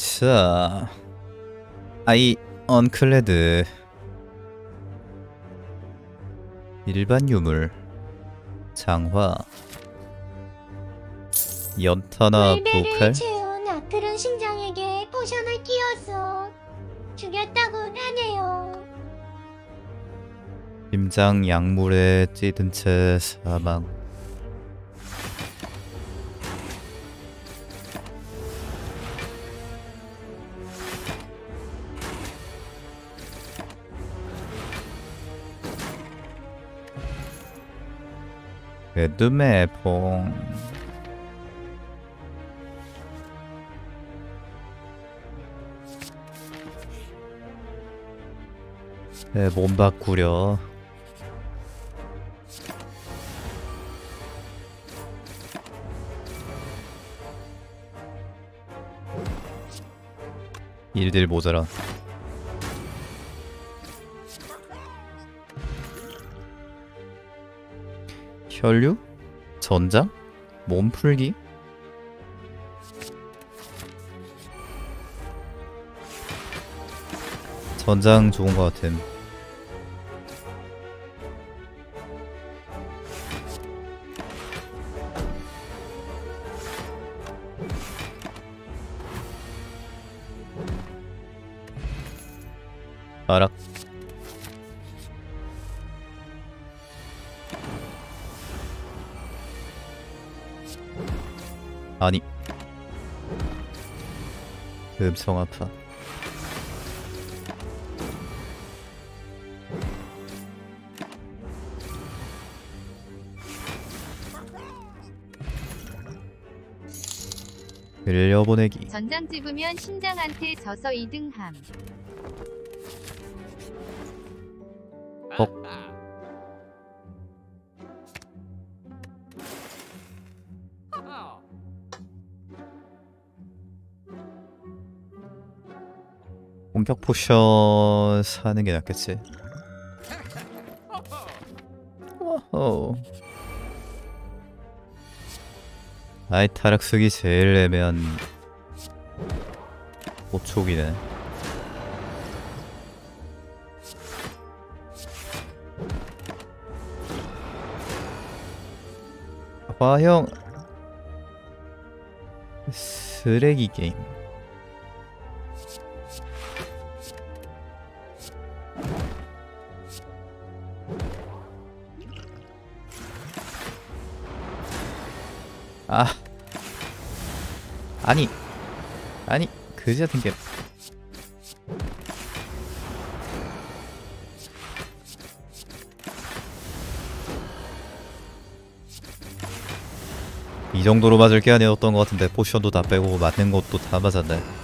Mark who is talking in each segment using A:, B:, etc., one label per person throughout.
A: 자, 아이 언클레드. 일반 유물. 장화. 연타나 보칼
B: 채운 아크론 심장에게 포션을 끼워서 죽였다고 하네요.
A: 심장 약물에 찌든 채 사망 에드메 봉 네, 몸 바꾸려. 일들 모자라 혈류? 전장? 몸풀기? 전장 좋은 것 같음 음성 아파 들려보내기
C: 전장 집으면 심장한테 져서 2등함.
A: 어? 공격 포션 사는 게 낫겠지. 오호. 아이 타락 쓰기 제일 애매한 오촉이네. 화형 쓰레기 게임. 아 아니 아니 그지 같은 게. 이 정도로 맞을 게 아니었던 것 같은데 포션도 다 빼고 맞는 것도 다 맞았네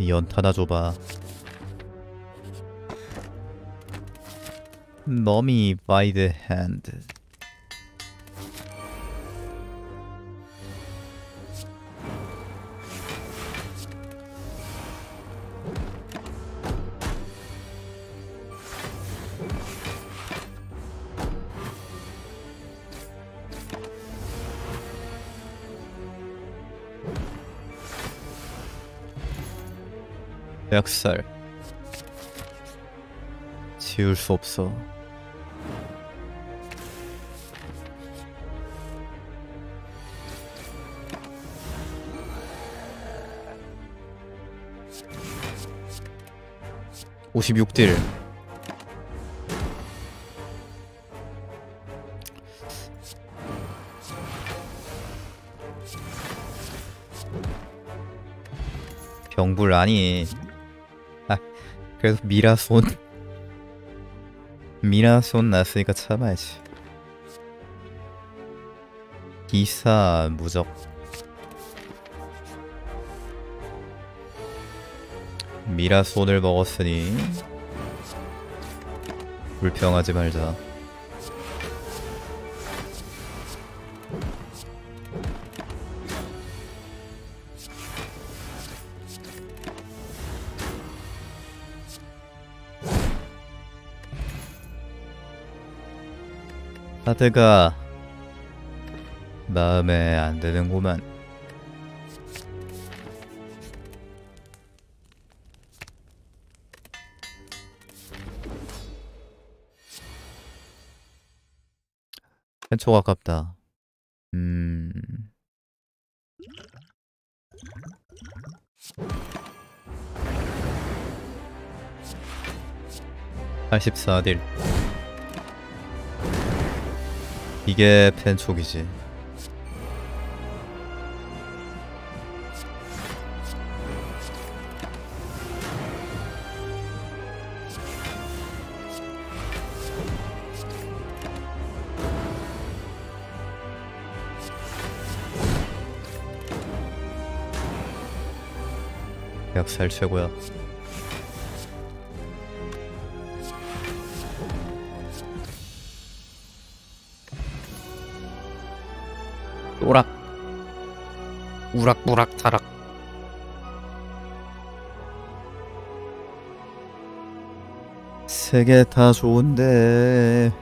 A: 이 연타나 줘봐 by the hand 약살. 지울 수 없어. 오십육 딜. 병불 아니 아 그래서 미라손. 미라손 났으니까 참아야지. 기사 무적. 미라손을 먹었으니 불평하지 말자 카드가 마음에 안 드는구만. 펜초 가깝다. 음. (84 딜) 이게 펜촉이지. 역살 최고야 우락부락 타락 세개다 좋은데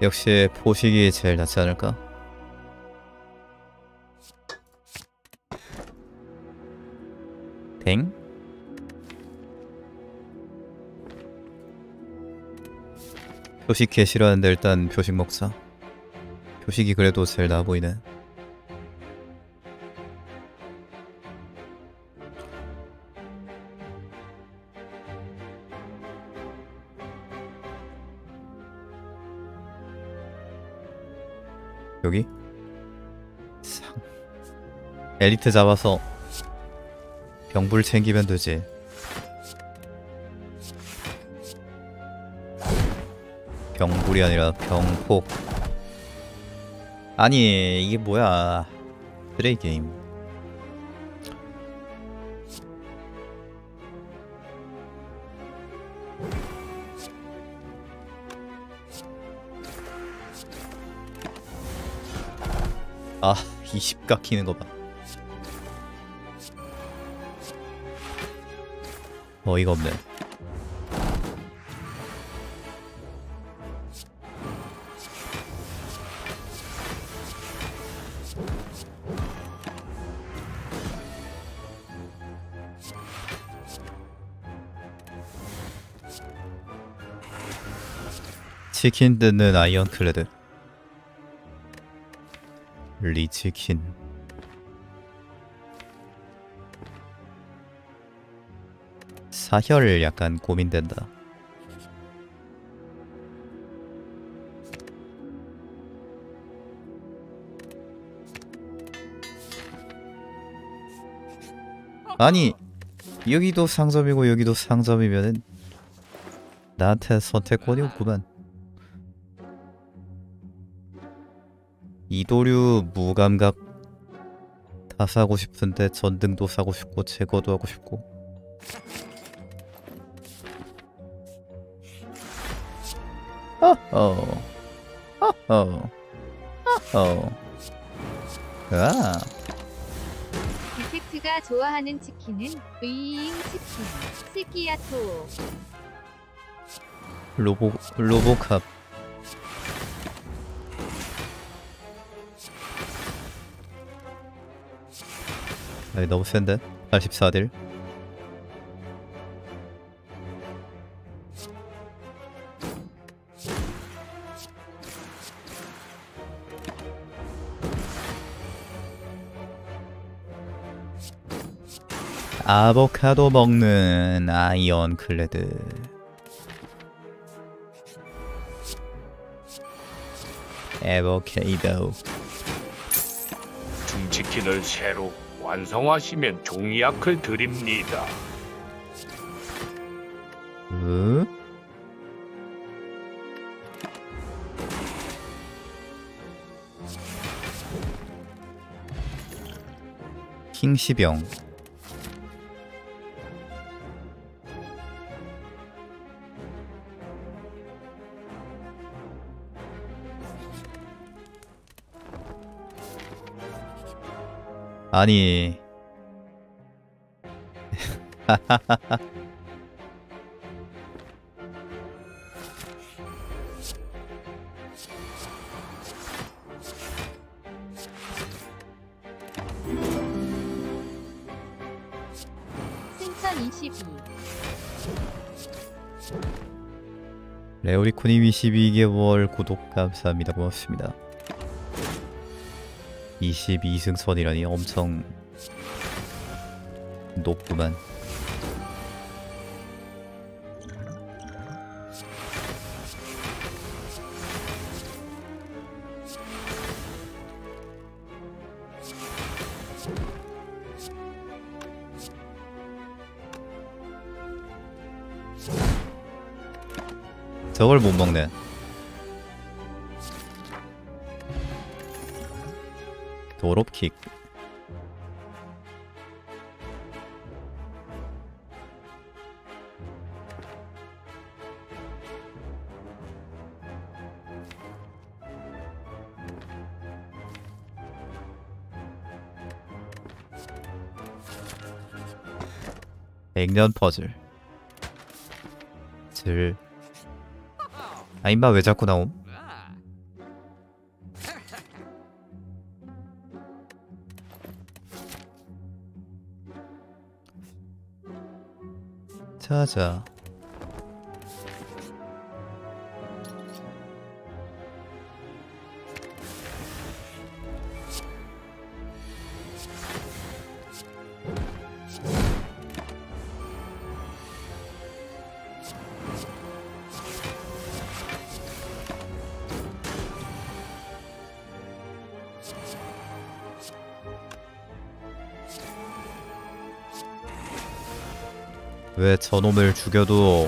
A: 역시 포식이 제일 낫지 않을까? 댕? 표식 개 싫어하는데 일단 표식 먹자 표식이 그래도 제일 나아 보이네 엘리트 잡아서 병불 챙기면 되지. 병불이 아니라 병폭. 아니 이게 뭐야. 드레이 게임. 아 20 깎이는 거봐 어이가 없네. 치킨 뜯는 아이언클레드. 리치킨 사혈 약간 고민된다. 아니 여기도 상점이고 여기도 상점이면은 나한테 선택권이 없구만. 이도류 무감각 다 사고 싶은데 전등도 사고 싶고 제거도 하고 싶고 어허 어허 어허 아.
C: 디펙트가 좋아하는 치킨은 으잉 치킨 스키야토.
A: 로보 로보캅. 아니 너무 센데? 84딜 아보카도 먹는 아이언 클레드 에보케이도
D: 중치킨을 새로 완성하시면 종이약을 드립니다.
A: 으? 킹시병 아니 레오리코님 22개월 구독 감사합니다. 고맙습니다. 22승선이라니 엄청 높구만. 저걸 못 먹네. 도롭킥. 백년 퍼즐. 질. 아 임마 왜 자꾸 나옴? 자자 왜 저놈을 죽여도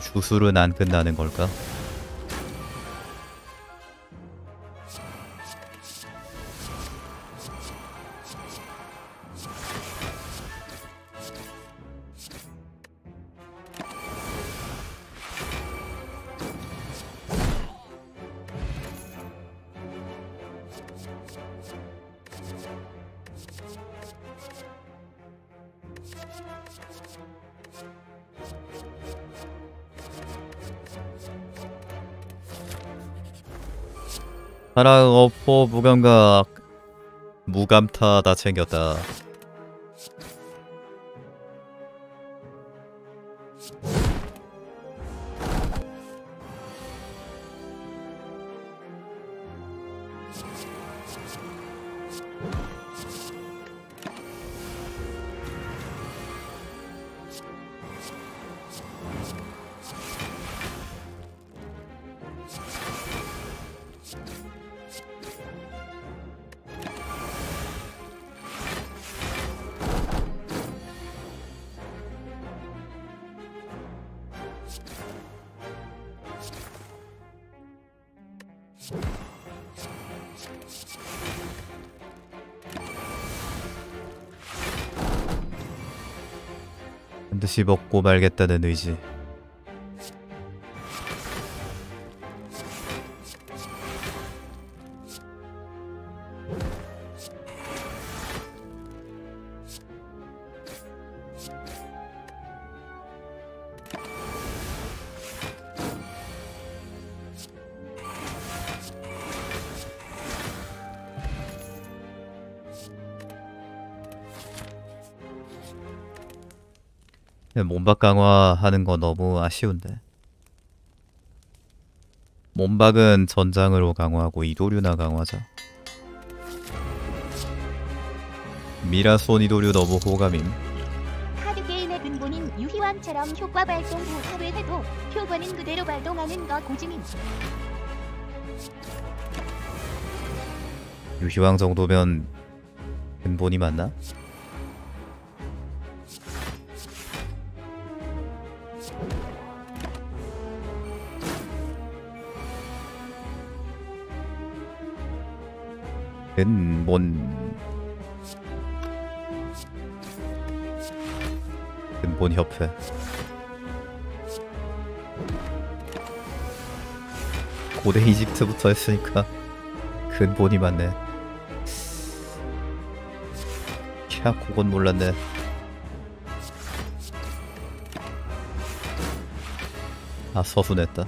A: 주술은 안 끝나는 걸까? 사랑 어포 무감각 무감타 다 챙겼다 반드시 먹고 말겠다는 의지 몸박 강화하는 거 너무 아쉬운데 몸박은 전장으로 강화하고 이도류나 강화하자 미라손 이도류 너무 호감임
E: 카드 게임의 근본인 유희왕처럼 효과 발동 후 하루 해도 효과는 그대로 발동하는 거 고증임.
A: 유희왕 정도면 근본이 맞나? 근본 근본 협회? 고대 이집트부터 했으니까 근본이 맞네. 캬 그건 몰랐네. 아 서순했다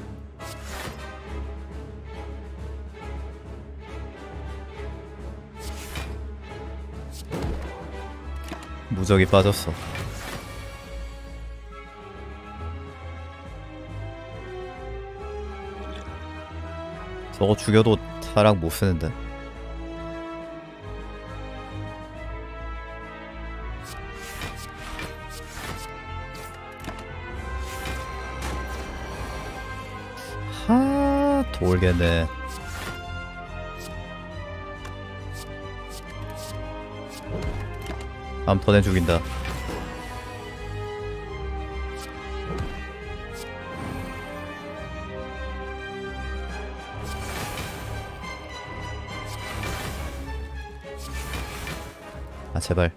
A: 무적이 빠졌어. 저거 죽여도 사랑 못쓰는데. 하 돌겠네. 턴에 죽인다. 아 제발.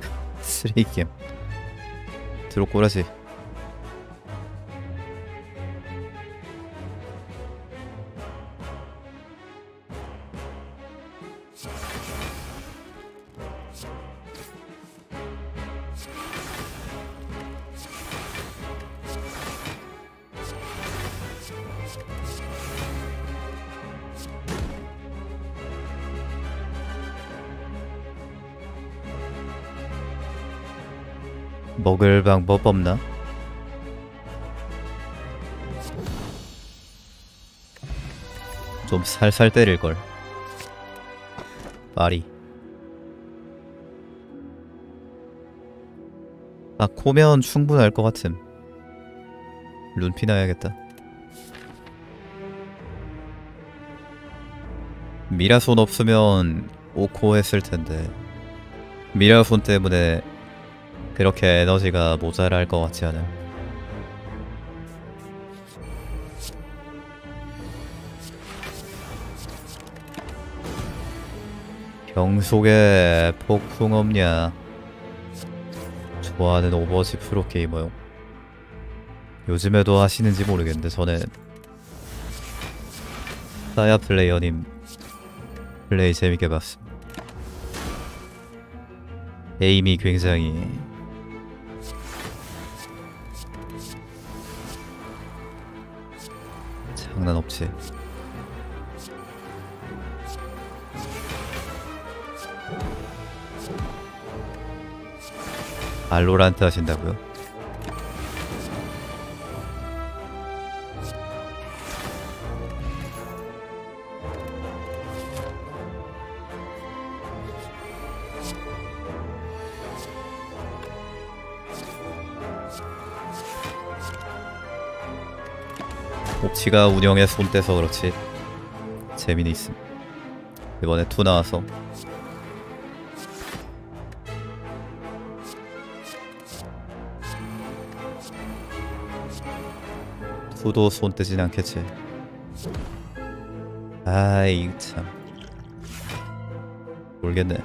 A: 쓰레기 게임. 들어 꼬라지 먹을 방법 없나? 좀 살살 때릴걸. 말이. 아 코면 충분할 것 같음. 룬피 나야겠다. 미라손 없으면 오코 했을 텐데. 미라손 때문에 그렇게 에너지가 모자랄 것 같지 않아. 병 속에 폭풍 없냐? 좋아하는 오버워치 프로게이머요. 요즘에도 하시는지 모르겠는데 저는 사야 플레이어님 플레이 재밌게 봤음. 에임이 굉장히 장난 없지. 알로란트 하신다고요? 옵치가 운영에 손 떼서 그렇지. 재미는 있음. 이번에 투 나와서. 투도 손 떼진 않겠지. 아이 참. 모르겠네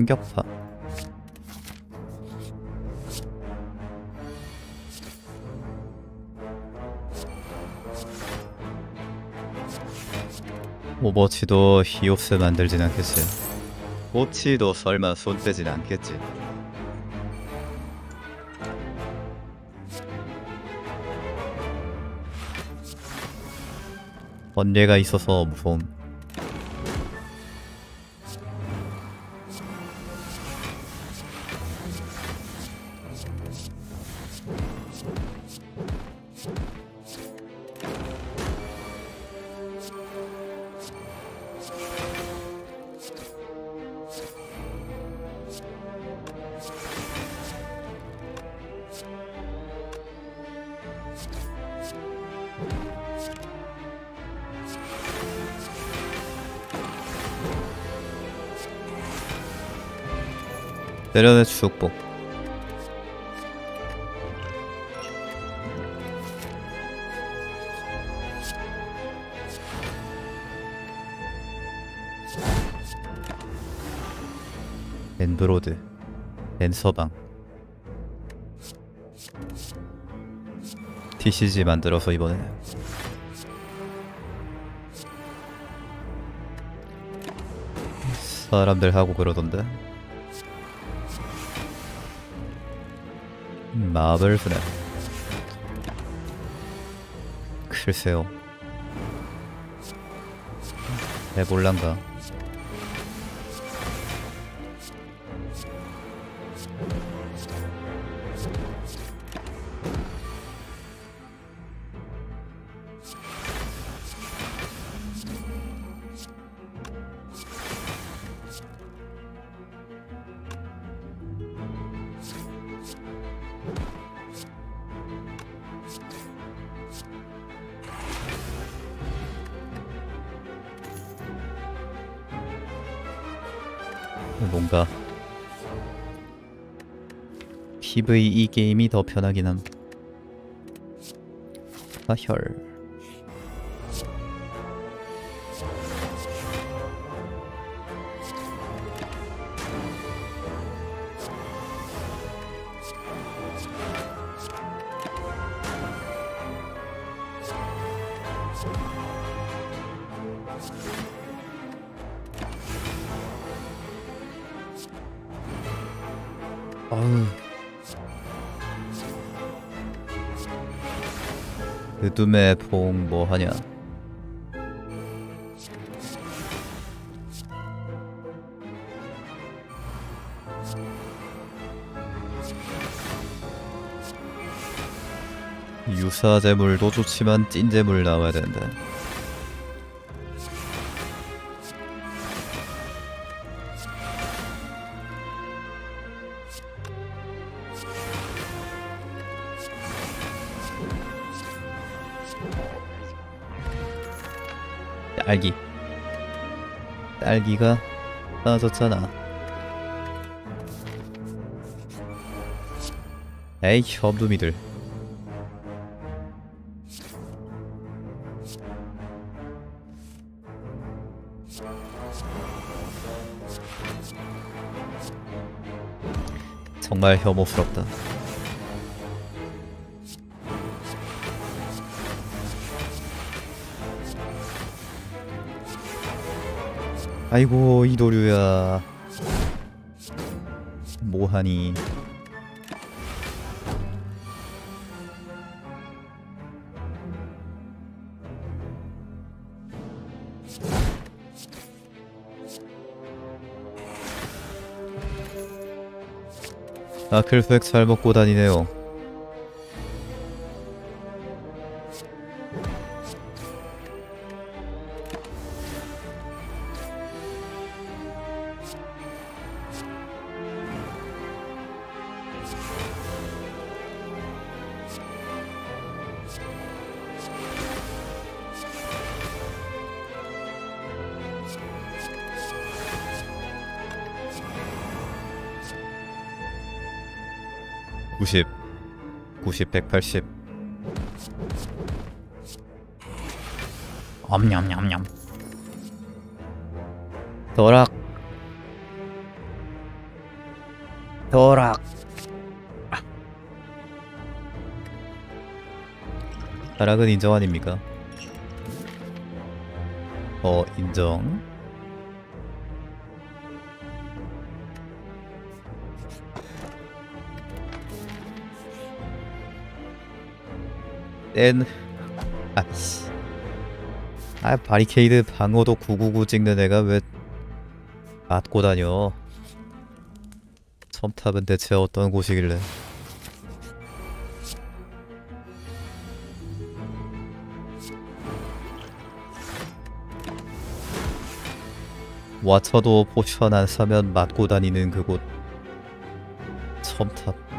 A: 충격파 오버치도 히옵스 만들진 않겠지 오치도 설마 손 떼진 않겠지? 번뇌가 있어서 무서움 내려내 주석복 엔브로드 엔서방. TCG 만들어서 이번에. 사람들 하고 그러던데. 마블 스냅 글쎄요. 해볼란가 뭔가 PVE 게임이 더 편하긴 함. 사혈. 그둠의 봉 뭐하냐? 유사 재물도 좋지만 찐 재물 나와야 되는 딸기. 딸기가 떨어졌잖아. 에이 협두미들. 정말 혐오스럽다 아이고 이 도류야. 뭐하니? 아클팩 잘 먹고 다니네요 190, 180 엄냠냠냠 도락. 도락. 다락은 인정 아닙니까? 어 인정. 땐 아씨 아 바리케이드 방어도 999 찍는 애가 왜 맞고 다녀? 첨탑은 대체 어떤 곳이길래? 와쳐도 포션 안 사면 맞고 다니는 그곳. 첨탑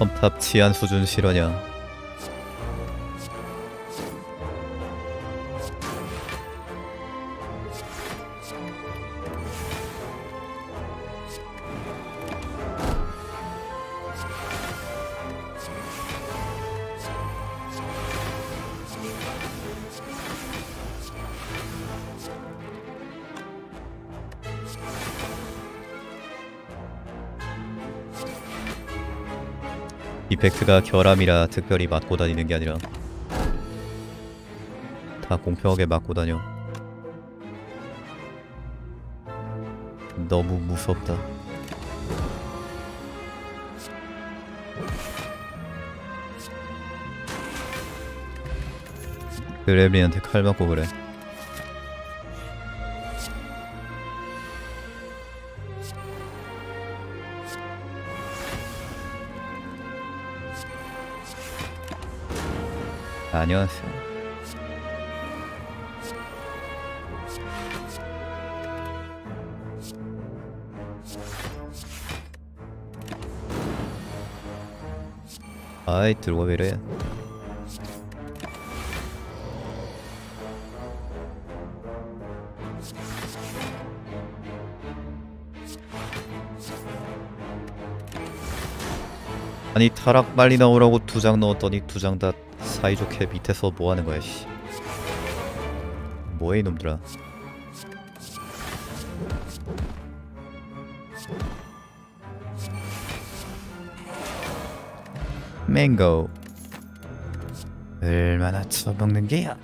A: 첨탑 치안 수준 실화냐 이펙트가 결함이라 특별히 맞고 다니는 게 아니라 다 공평하게 맞고 다녀. 너무 무섭다. 그레미한테 칼 맞고 그래. 안녕하세요. 아이 들어와 왜 이래 아니 타락 빨리 나오라고 두 장 넣었더니 두 장 다 사이좋게 밑에서 뭐 하는 거야 씨. 뭐해 이놈들아. 맹고. 얼마나 처먹는 게야?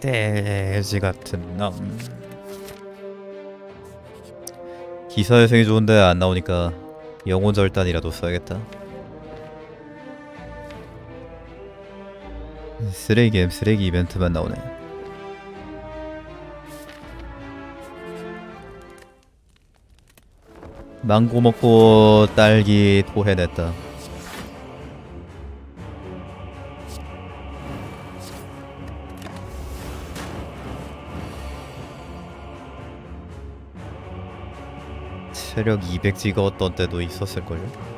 A: 돼지 같은 놈. 기사 회생이 좋은데 안 나오니까 영혼 절단이라도 써야겠다 쓰레기 게임 쓰레기 이벤트만 나오네 망고 먹고 딸기 토해냈다 체력 200 찍었던 때도 있었을걸요?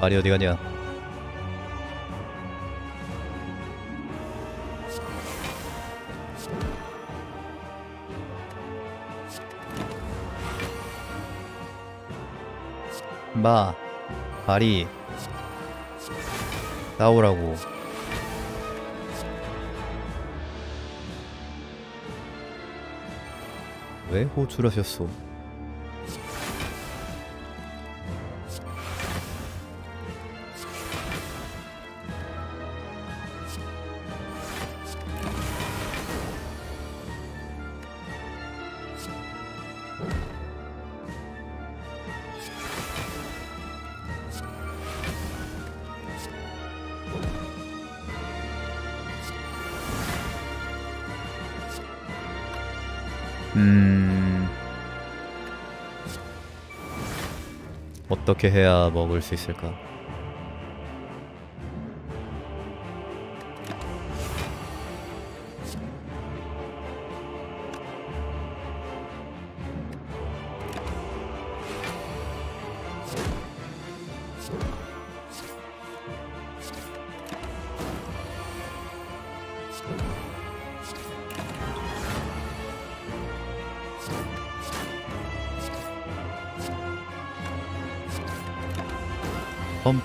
A: 아리 어디 가냐? 마, 아리, 싸우라고. 왜 호출하셨소? 음... 어떻게 해야 먹을 수 있을까?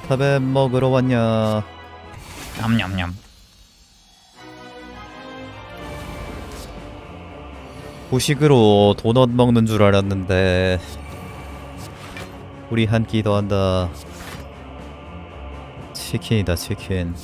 A: 펌탑에 먹으러 왔냐? 냠냠냠. 후식으로 도넛 먹는 줄 알았는데 우리 한 끼 더 한다. 치킨이다 치킨.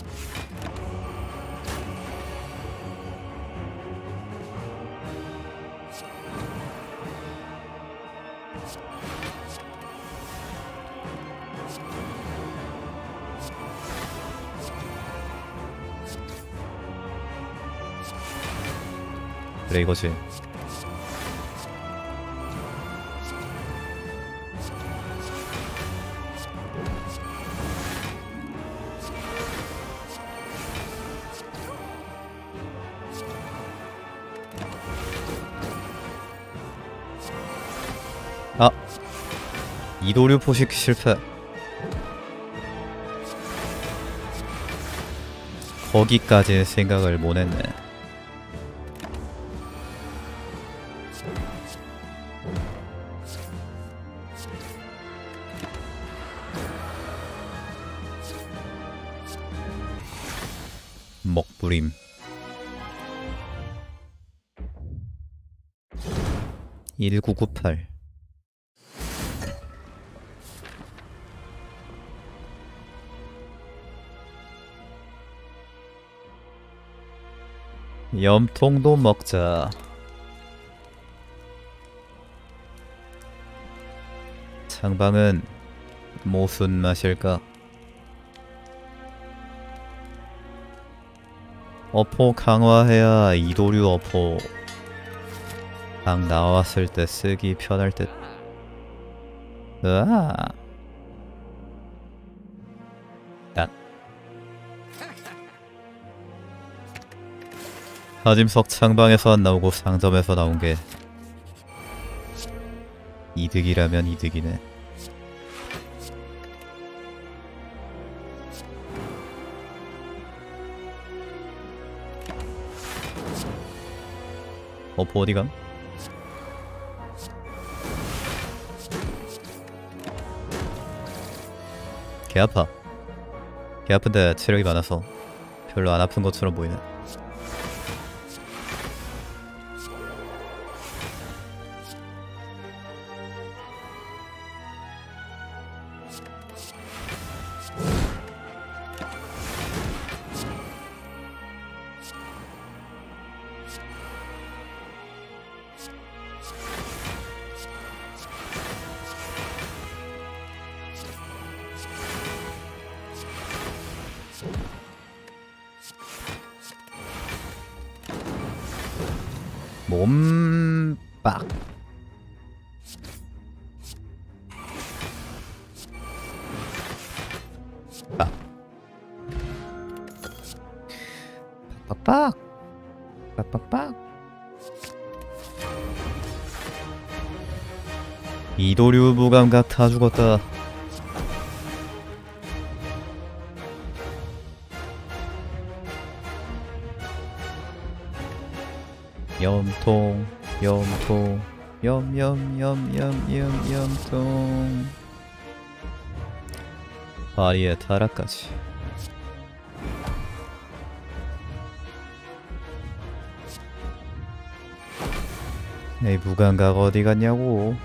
A: 그래 이거지. 아 이도류 포식 실패. 거기까지 생각을 못했네. (1998) 염통도 먹자. 창방은 무슨 맛일까? 어포 강화해야 이도류 어포 당 나왔을 때 쓰기 편할 듯. 으아. 딱 하짐석 창방에서 안 나오고 상점에서 나온 게 이득이라면 이득이네. 어포 어디감? 개 아파. 개 아픈데 체력이 많아서 별로 안 아픈 것처럼 보이네 몸빡 빡 빡빡빡. 빡빡빡. 이도류 무감각 다 죽었다 염통 염통 염염염염염 염통. 파리의 타락까지. 에이 무감각 어디 갔냐고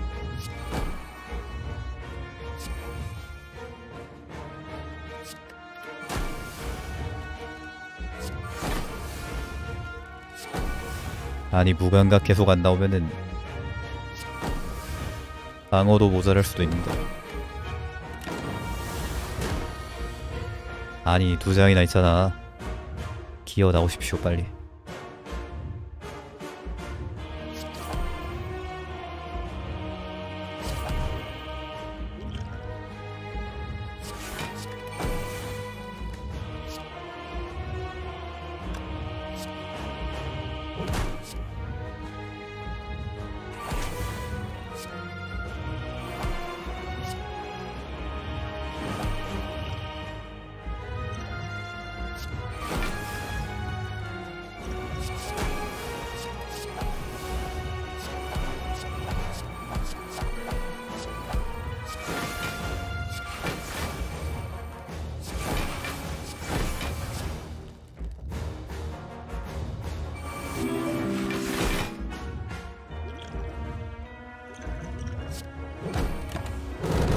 A: 아니 무감각 계속 안 나오면은 방어도 모자랄 수도 있는데. 아니 두 장이나 있잖아. 기어 나오십시오 빨리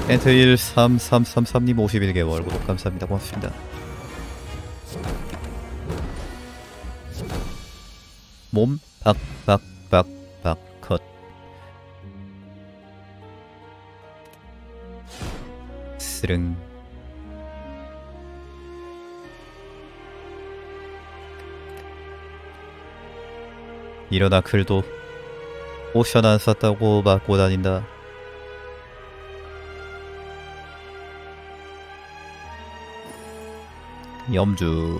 A: 엔트 13333님 51개월 구독 감사합니다. 고맙습니다. 몸 박박박박 컷. 스릉. 이러다 클도 오션 안 샀다고 맞고 다닌다 염주